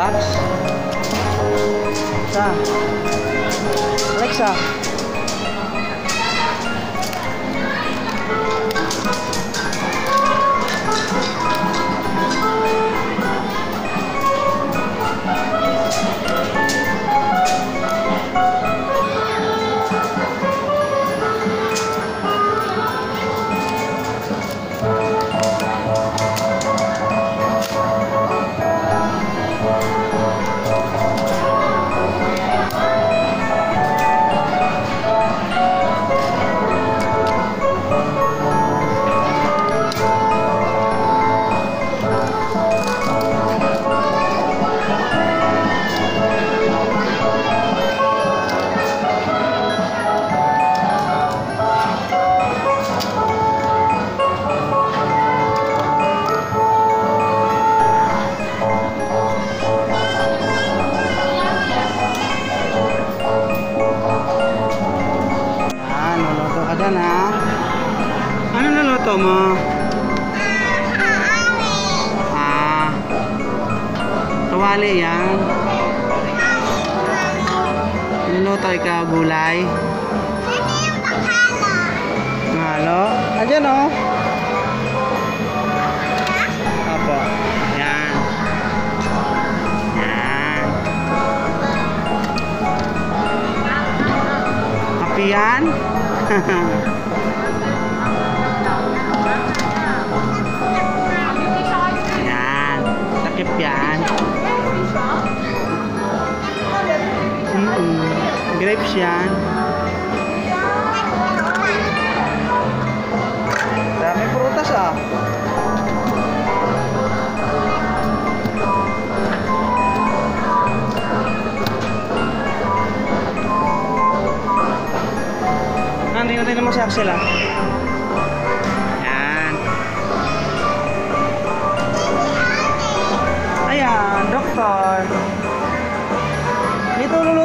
Box. Sa. Alexa. Kawali yan. Nuluto ikaw gulay. Halo? Ayan o. Apo. Yan. Yan. Happy yan? Grapes yan. Dami prutas ah. Tingnan tingnan mo si Axel ah. Yan. Ayan, doktor. Dito, luluto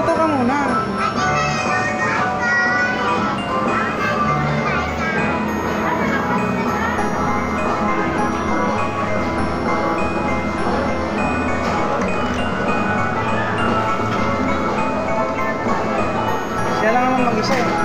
lang isa eh.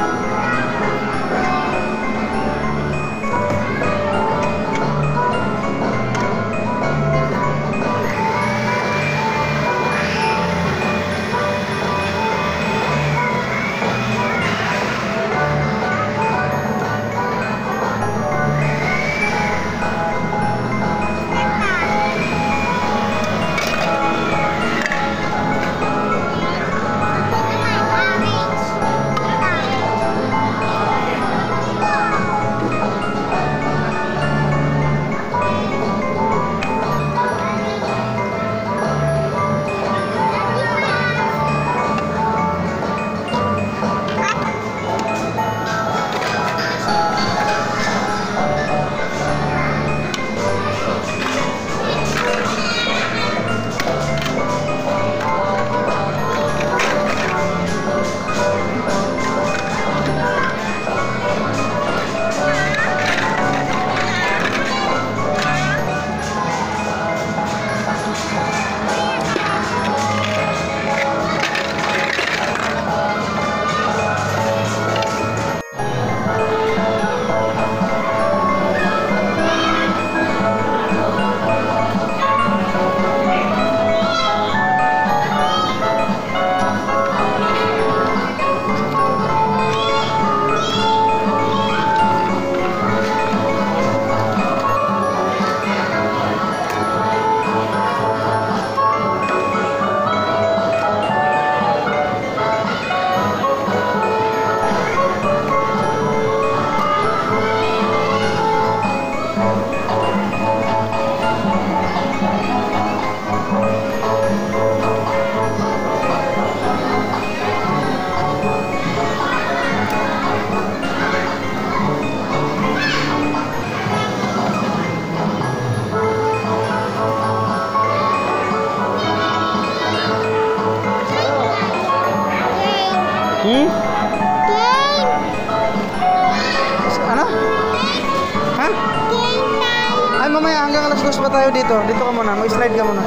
Tayo dito. Dito ka muna. Mag-slide ka muna.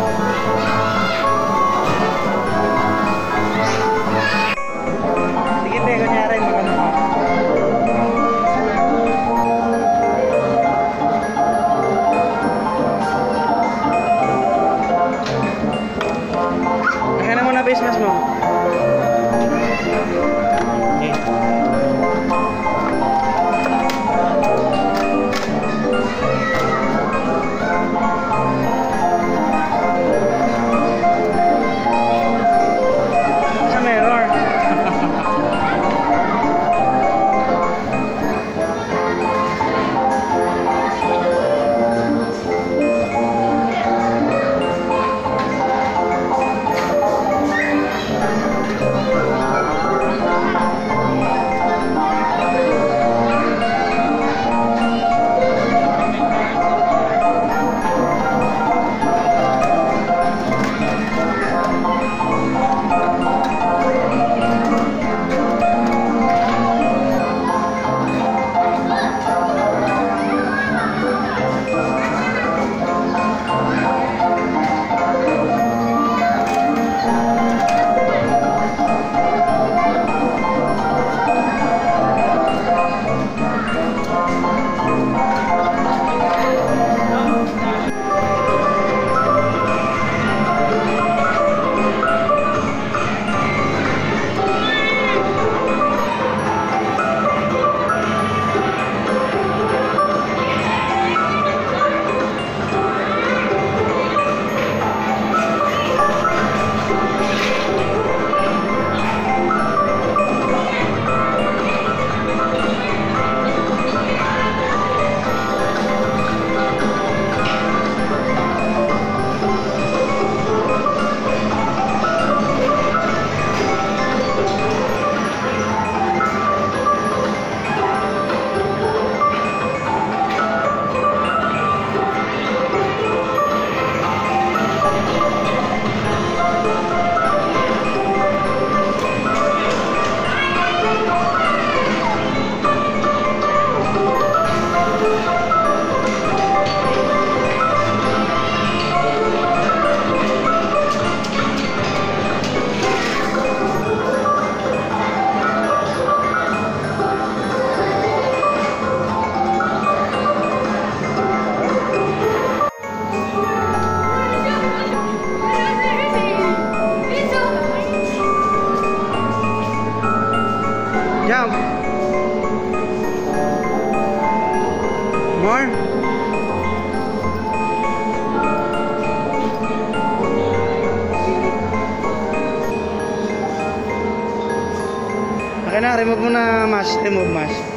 Okay na, remove mo na mask. Remove mask.